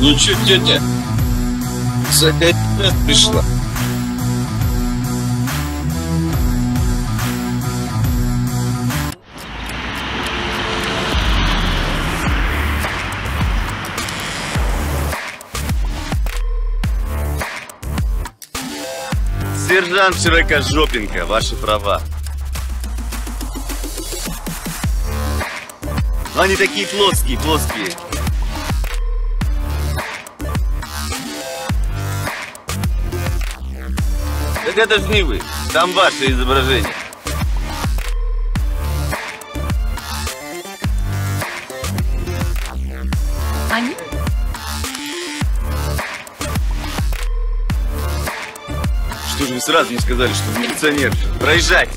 Ну что, тетя, загадать пришла? Сержант Широкожопенко, ваши права. Они такие плоские, плоские. Это же не вы, там ваше изображение. Они? Что же вы сразу не сказали, что вы милиционер? Проезжать!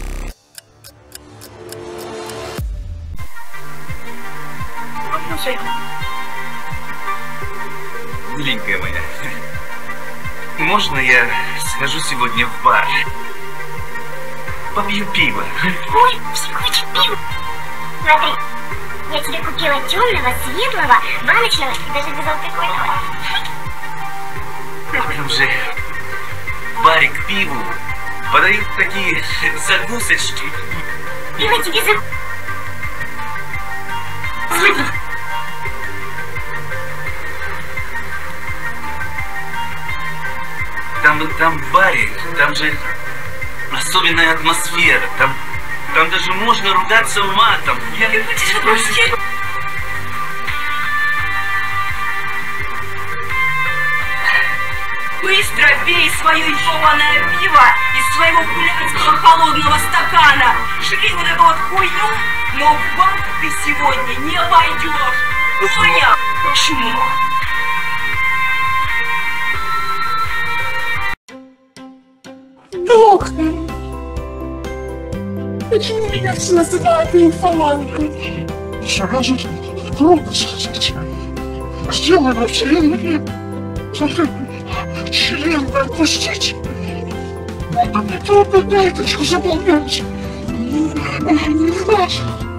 Миленькая моя, можно я схожу сегодня в бар? Попью пиво. Ой, все хочет пиво. Смотри, я тебе купила темного, светлого, баночного и даже безалкогольного. Там же баре к пиву подают такие закусочки. Пиво тебе за... Там, там баре, там же особенная атмосфера. Там, там даже можно ругаться матом. Я просто... Быстро пей свое ебаное пиво из своего блядского холодного стакана. Жри вот эту вот хуйню, но в бар ты сегодня не пойдешь. Понял? Почему? Доктор, почему меня все называют нимфоманкой? Сразу трудно сказать. Где мой вообще член? Член бы отпустить. Надо мне только ниточку заполнять. Не знаю.